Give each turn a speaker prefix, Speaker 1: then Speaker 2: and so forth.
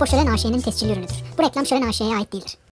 Speaker 1: Bu Şölen AŞ'nin tescilli ürünüdür. Bu reklam Şölen AŞ'ye ait değildir.